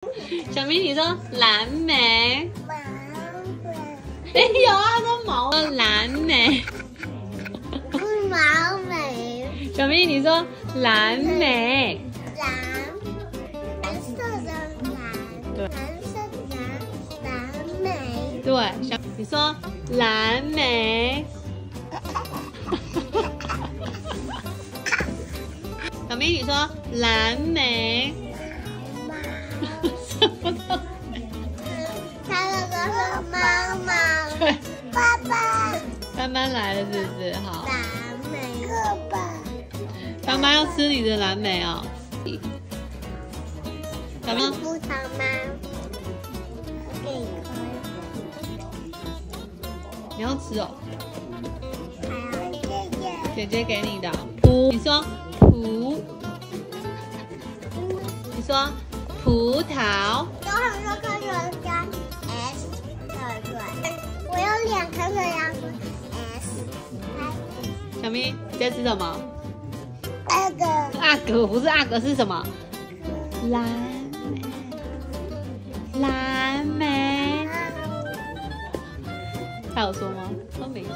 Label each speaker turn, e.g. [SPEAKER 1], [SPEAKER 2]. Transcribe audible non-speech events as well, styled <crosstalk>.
[SPEAKER 1] <laughs> 小明，你说蓝莓？
[SPEAKER 2] 毛莓，
[SPEAKER 1] 哎有啊，说毛蓝莓。
[SPEAKER 2] 毛莓，
[SPEAKER 1] 小明，你说蓝莓？
[SPEAKER 2] 蓝，蓝色的蓝，
[SPEAKER 1] 对
[SPEAKER 2] 蓝色的蓝，蓝莓，
[SPEAKER 1] 对，小你说蓝莓。小明，你说蓝莓？<laughs> 斑斑来了是不是？好，
[SPEAKER 2] 蓝莓，爸爸，
[SPEAKER 1] 斑斑要吃你的蓝莓哦。小明，
[SPEAKER 2] 葡萄吗？给你。喝，
[SPEAKER 1] 你要吃哦？
[SPEAKER 2] 还有谢谢。
[SPEAKER 1] 姐姐给你的。葡，你说。葡，你说。葡萄，
[SPEAKER 2] 有很多颗球加 S，对对，我有两颗球要说 S，
[SPEAKER 1] 小咪你在吃什么？
[SPEAKER 2] 阿哥
[SPEAKER 1] 阿哥不是阿哥是什么？蓝莓，蓝莓，他有说吗？都没说。